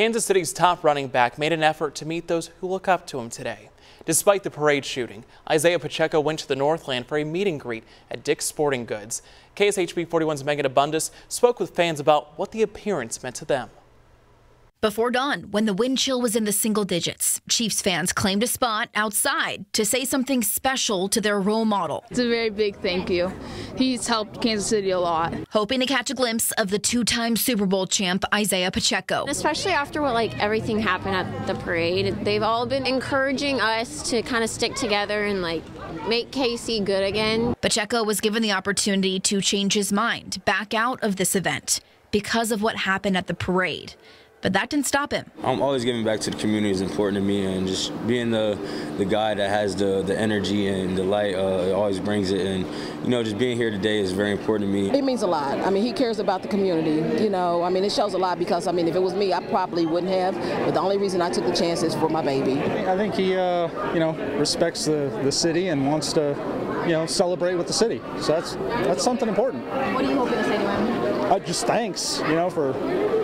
Kansas City's top running back made an effort to meet those who look up to him today. Despite the parade shooting, Isiah Pacheco went to the Northland for a meet and greet at Dick's Sporting Goods. KSHB 41's Megan Abundis spoke with fans about what the appearance meant to them. Before dawn, when the wind chill was in the single digits, Chiefs fans claimed a spot outside to say something special to their role model. It's a very big thank you. He's helped Kansas City a lot. Hoping to catch a glimpse of the two-time Super Bowl champ Isiah Pacheco. Especially after what like everything happened at the parade, they've all been encouraging us to kind of stick together and like make KC good again. Pacheco was given the opportunity to change his mind, back out of this event because of what happened at the parade but that didn't stop him. I'm always giving back to the community is important to me, and just being the the guy that has the the energy and the light uh, always brings it. And you know, just being here today is very important to me. It means a lot. I mean, he cares about the community. You know, I mean, it shows a lot because I mean, if it was me, I probably wouldn't have. But the only reason I took the chance is for my baby. I think he, uh, you know, respects the the city and wants to, you know, celebrate with the city. So that's that's something important. What are you hoping to say to him? Uh, just thanks, you know, for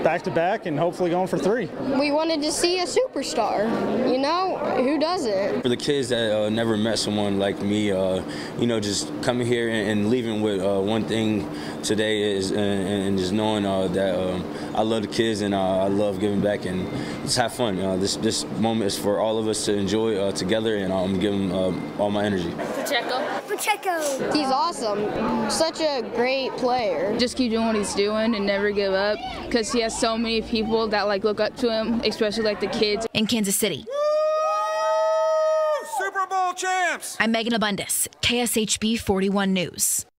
back to back and hopefully going for three. We wanted to see a superstar. You know, who doesn't? For the kids that uh, never met someone like me, uh, you know, just coming here and, and leaving with uh, one thing today is, and, and just knowing uh, that um, I love the kids and uh, I love giving back and just have fun. this this moment is for all of us to enjoy together, and I'm giving all my energy. Pacheco. Pacheco. He's awesome. Such a great player. Just keep doing what he's doing and never give up because he has so many people that like look up to him, especially like the kids. In Kansas City. Super Bowl champs! I'm Megan Abundis, KSHB 41 News.